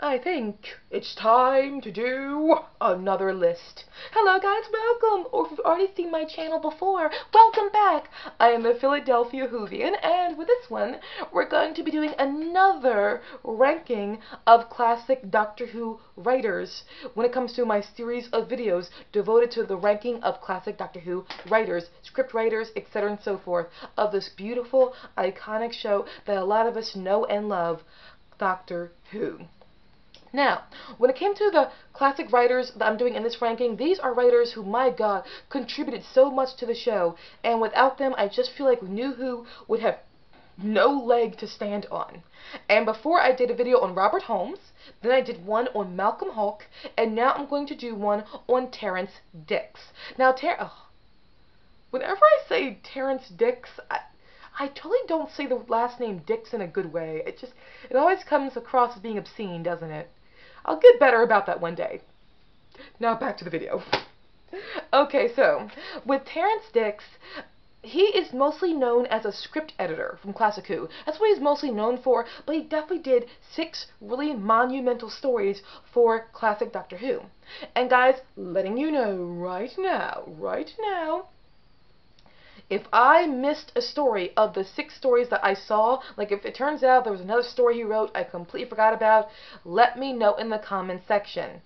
I think it's time to do another list. Hello guys, welcome! Or if you've already seen my channel before, welcome back! I am the Philadelphia Whovian, and with this one, we're going to be doing another ranking of classic Doctor Who writers when it comes to my series of videos devoted to the ranking of classic Doctor Who writers, script writers, etc. and so forth, of this beautiful, iconic show that a lot of us know and love, Doctor Who. Now, when it came to the classic writers that I'm doing in this ranking, these are writers who, my God, contributed so much to the show, and without them, I just feel like New Who would have no leg to stand on. And before I did a video on Robert Holmes, then I did one on Malcolm Hulke, and now I'm going to do one on Terrance Dicks. Now, Ter oh, whenever I say Terrance Dicks, I, I totally don't say the last name Dicks in a good way. It just, it always comes across as being obscene, doesn't it? I'll get better about that one day. Now back to the video. Okay, so, with Terrance Dicks, he is mostly known as a script editor from Classic Who. That's what he's mostly known for, but he definitely did six really monumental stories for Classic Doctor Who. And guys, letting you know right now, right now, if I missed a story of the six stories that I saw, like if it turns out there was another story he wrote I completely forgot about, let me know in the comment section.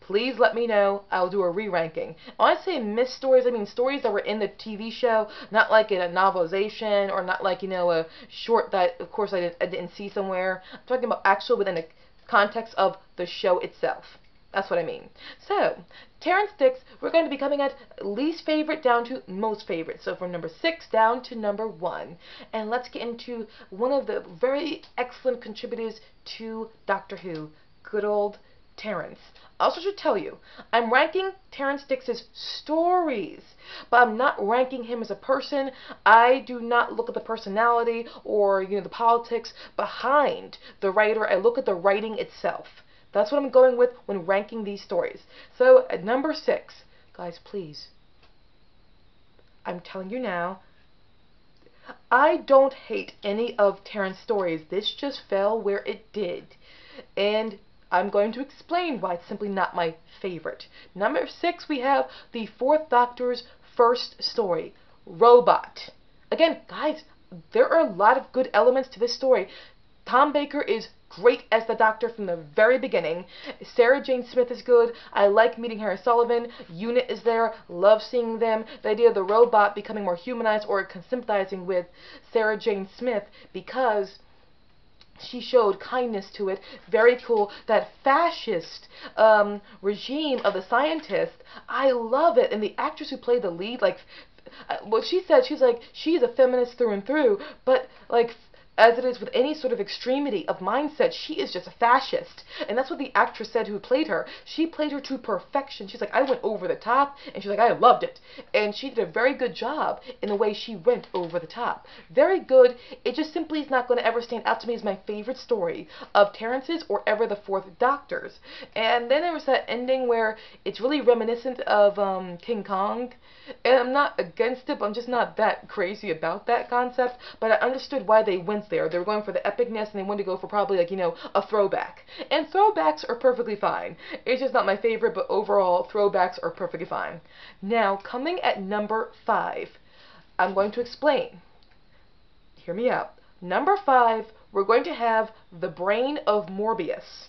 Please let me know. I'll do a re-ranking. When I say missed stories, I mean stories that were in the TV show, not like in a novelization or not like, you know, a short that, of course, I didn't, I didn't see somewhere. I'm talking about actual within the context of the show itself. That's what I mean. So, Terrance Dicks, we're going to be coming at least favorite down to most favorite. So from number 6 down to number 1. And let's get into one of the very excellent contributors to Doctor Who, good old Terrance. I also should tell you, I'm ranking Terrance Dicks' stories, but I'm not ranking him as a person. I do not look at the personality or, you know, the politics behind the writer. I look at the writing itself. That's what I'm going with when ranking these stories. So at number six, guys, please, I'm telling you now, I don't hate any of Terrance's stories. This just fell where it did. And I'm going to explain why it's simply not my favorite. Number six, we have the Fourth Doctor's first story, Robot. Again, guys, there are a lot of good elements to this story. Tom Baker is great as the Doctor from the very beginning. Sarah Jane Smith is good. I like meeting Harry Sullivan. Unit is there. Love seeing them. The idea of the robot becoming more humanized or sympathizing with Sarah Jane Smith because she showed kindness to it. Very cool. That fascist um, regime of the scientists, I love it. And the actress who played the lead, like, uh, what she said, she's like, she's a feminist through and through, but, like, as it is with any sort of extremity of mindset, she is just a fascist. And that's what the actress said who played her. She played her to perfection. She's like, I went over the top. And she's like, I loved it. And she did a very good job in the way she went over the top. Very good. It just simply is not going to ever stand out to me as my favorite story of Terrance's or ever the Fourth Doctor's. And then there was that ending where it's really reminiscent of um, King Kong. And I'm not against it, but I'm just not that crazy about that concept. But I understood why they went there. They were going for the epicness and they wanted to go for probably like, you know, a throwback. And throwbacks are perfectly fine. It's just not my favorite, but overall, throwbacks are perfectly fine. Now, coming at number five, I'm going to explain. Hear me out. Number five, we're going to have The Brain of Morbius.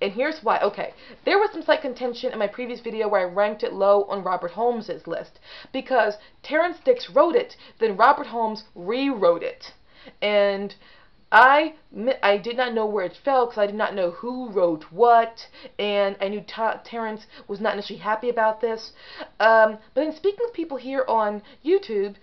And here's why. Okay, there was some slight contention in my previous video where I ranked it low on Robert Holmes's list. Because Terrance Dicks wrote it, then Robert Holmes rewrote it and I I did not know where it fell because I did not know who wrote what, and I knew Terrance was not necessarily happy about this. Um, but in speaking with people here on YouTube,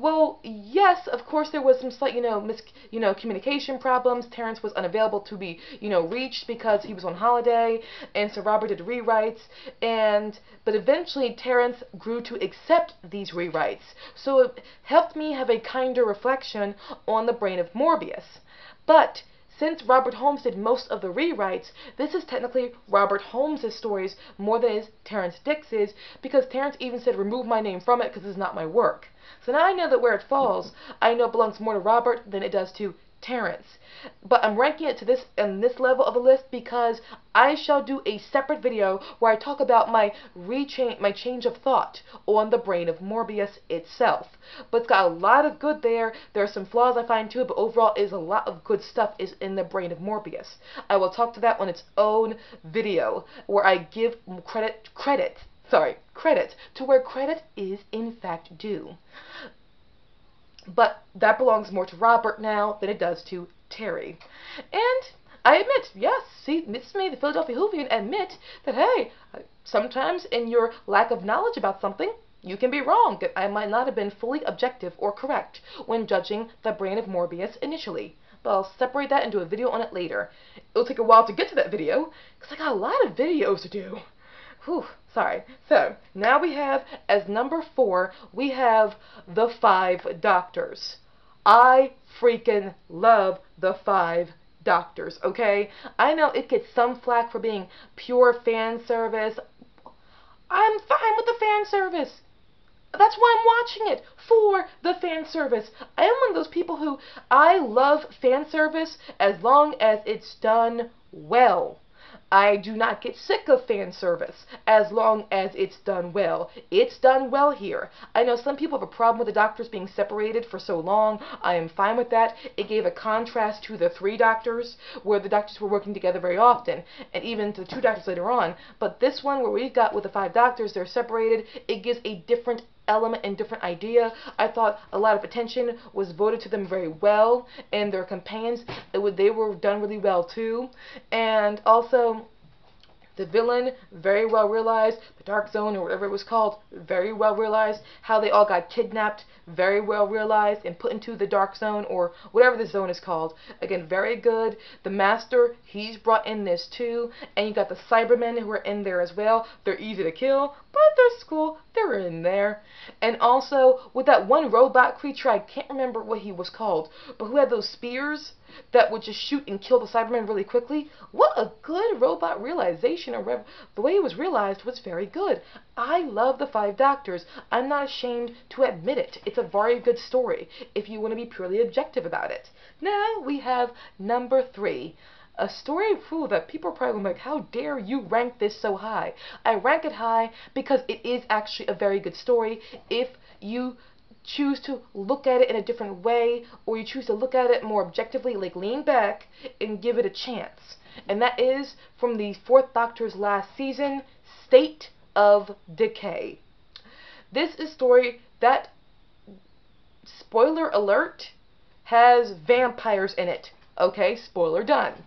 well, yes, of course there was some slight, you know, mis, you know, communication problems. Terrance was unavailable to be, you know, reached because he was on holiday, and so Robert did rewrites, and but eventually Terrance grew to accept these rewrites. So it helped me have a kinder reflection on the brain of Morbius. But since Robert Holmes did most of the rewrites, this is technically Robert Holmes' stories more than is Terrance Dicks's, because Terrance even said remove my name from it because it's not my work. So now I know that where it falls, I know it belongs more to Robert than it does to Terrance. But I'm ranking it to this and this level of the list because I shall do a separate video where I talk about my rechange my change of thought on the brain of Morbius itself. But it's got a lot of good there. There are some flaws I find too, but overall is a lot of good stuff is in the brain of Morbius. I will talk to that on its own video where I give credit credit sorry, credit to where credit is in fact due. But that belongs more to Robert now than it does to Terry. And I admit, yes, see, Miss Me, the Philadelphia Whovian, admit that, hey, sometimes in your lack of knowledge about something, you can be wrong. That I might not have been fully objective or correct when judging the brain of Morbius initially. But I'll separate that into a video on it later. It'll take a while to get to that video, because I got a lot of videos to do. Whew, sorry. So, now we have, as number four, we have The Five Doctors. I freaking love The Five Doctors, okay? I know it gets some flack for being pure fan service. I'm fine with the fan service. That's why I'm watching it for the fan service. I am one of those people who I love fan service as long as it's done well. I do not get sick of fan service as long as it's done well. It's done well here. I know some people have a problem with the doctors being separated for so long. I am fine with that. It gave a contrast to the three doctors, where the doctors were working together very often, and even to the two doctors later on. But this one, where we've got with the five doctors, they're separated, it gives a different element and different idea. I thought a lot of attention was voted to them very well, and their companions, would, they were done really well too. And also, the villain, very well realized. The Dark Zone, or whatever it was called, very well realized. How they all got kidnapped, very well realized and put into the Dark Zone, or whatever the zone is called. Again, very good. The Master, he's brought in this too. And you got the Cybermen who are in there as well. They're easy to kill, but they're cool. They're in there. And also, with that one robot creature, I can't remember what he was called, but who had those spears that would just shoot and kill the Cybermen really quickly. What a good robot realization. Or the way it was realized was very good. I love the Five Doctors. I'm not ashamed to admit it. It's a very good story if you want to be purely objective about it. Now we have number three a story of that people are probably like, how dare you rank this so high? I rank it high because it is actually a very good story if you choose to look at it in a different way or you choose to look at it more objectively, like lean back and give it a chance. And that is from the Fourth Doctor's last season, State of Decay. This is a story that, spoiler alert, has vampires in it. Okay, spoiler done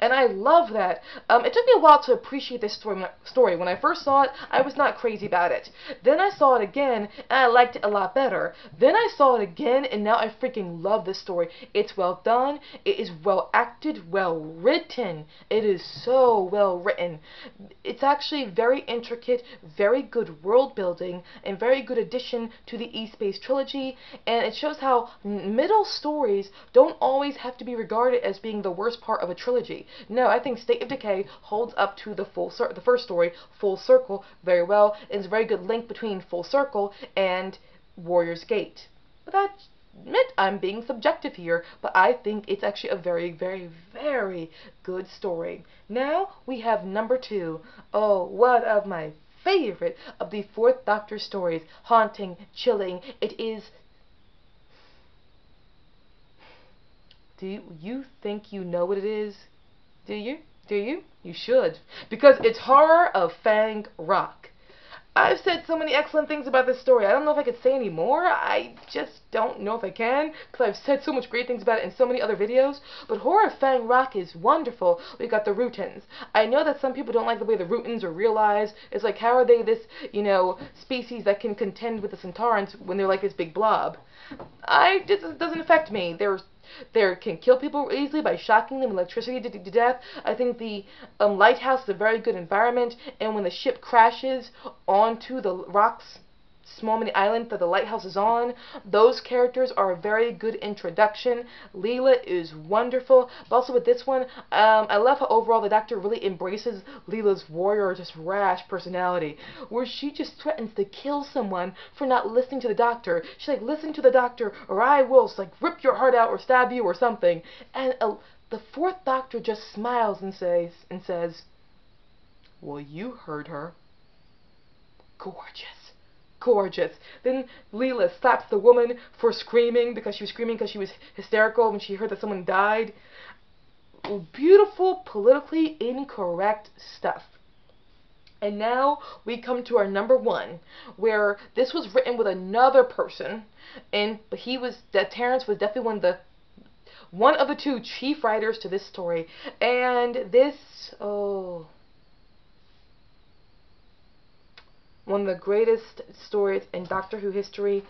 and I love that. Um, it took me a while to appreciate this story. Story when I first saw it, I was not crazy about it. Then I saw it again, and I liked it a lot better. Then I saw it again, and now I freaking love this story. It's well done. It is well acted, well written. It is so well written. It's actually very intricate, very good world building, and very good addition to the E-Space trilogy. And it shows how middle stories don't always have to be regarded as being the worst part of a trilogy. No, I think State of Decay holds up to the full the first story, Full Circle, very well. It's a very good link between Full Circle and Warrior's Gate. But I admit I'm being subjective here, but I think it's actually a very, very, very good story. Now we have number two. Oh, one of my favorite of the Fourth Doctor stories. Haunting, chilling. It is Do you think you know what it is? Do you? Do you? You should. Because it's Horror of Fang Rock. I've said so many excellent things about this story. I don't know if I could say any more. I just don't know if I can because I've said so much great things about it in so many other videos. But Horror of Fang Rock is wonderful. We got the Rutans. I know that some people don't like the way the Rutans are realized. It's like, how are they this, you know, species that can contend with the Sontarans when they're like this big blob? I, it doesn't affect me. They're they can kill people easily by shocking them with electricity to, to death. I think the um, lighthouse is a very good environment, and when the ship crashes onto the rocks, Small Mini Island that the lighthouse is on. Those characters are a very good introduction. Leela is wonderful. But also with this one, um, I love how overall the Doctor really embraces Leela's warrior, just rash personality, where she just threatens to kill someone for not listening to the Doctor. She's like, listen to the Doctor, or I will, like, rip your heart out or stab you or something. And uh, the Fourth Doctor just smiles and says, and says, well, you heard her. Gorgeous. Gorgeous. Then Leela slaps the woman for screaming because she was screaming because she was hysterical when she heard that someone died. Beautiful, politically incorrect stuff. And now we come to our number one, where this was written with another person, and but he was that Terrance was definitely one of the one of the two chief writers to this story, and this oh one of the greatest stories in Doctor Who history,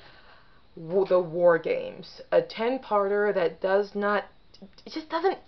the War Games, a ten-parter that does not, it just doesn't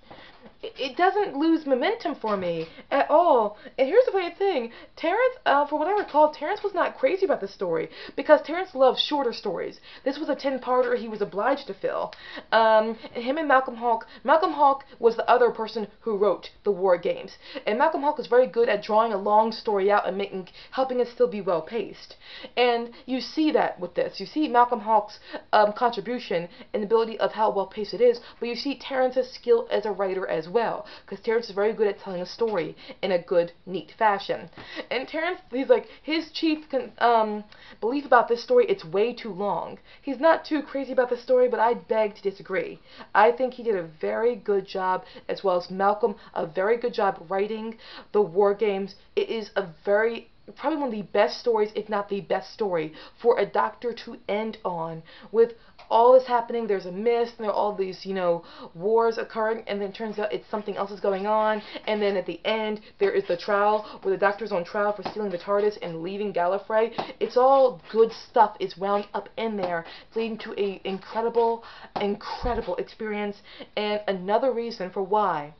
it doesn't lose momentum for me at all. And here's the funny thing: Terrance, uh, for what I recall, Terrance was not crazy about this story because Terrance loves shorter stories. This was a ten-parter he was obliged to fill. Um, him and Malcolm Hulke. Malcolm Hulke was the other person who wrote the War Games, and Malcolm Hulke is very good at drawing a long story out and making helping it still be well paced. And you see that with this. You see Malcolm Hulke's um, contribution and ability of how well paced it is, but you see Terrance's skill as a writer as well, because Terrance is very good at telling a story in a good, neat fashion. And Terrance, he's like, his chief um, belief about this story, it's way too long. He's not too crazy about the story, but I beg to disagree. I think he did a very good job, as well as Malcolm, a very good job writing the war games. It is a very probably one of the best stories, if not the best story, for a doctor to end on with all this happening. There's a mist, and there are all these, you know, wars occurring, and then it turns out it's something else is going on, and then at the end, there is the trial where the doctor's on trial for stealing the TARDIS and leaving Gallifrey. It's all good stuff is wound up in there, leading to a incredible, incredible experience, and another reason for why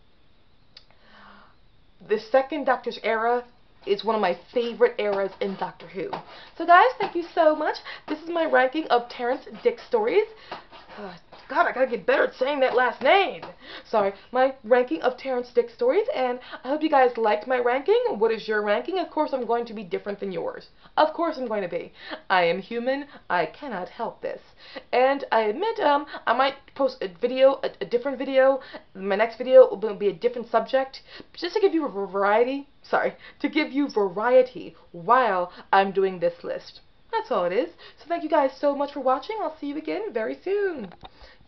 the second Doctor's era is one of my favorite eras in Doctor Who. So guys, thank you so much. This is my ranking of Terrance Dick stories. God, I gotta get better at saying that last name. Sorry, my ranking of Terrance Dick stories, and I hope you guys liked my ranking. What is your ranking? Of course, I'm going to be different than yours. Of course, I'm going to be. I am human. I cannot help this. And I admit, um, I might post a video, a, a different video. My next video will be a different subject, just to give you a variety. Sorry, to give you variety while I'm doing this list. That's all it is. So thank you guys so much for watching. I'll see you again very soon.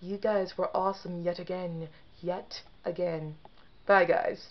You guys were awesome yet again. Yet again. Bye, guys.